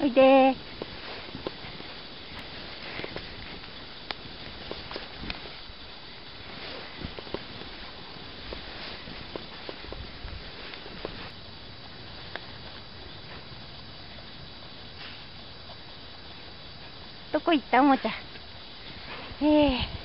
おいで。どこ行った？おもちゃ。ええ。ー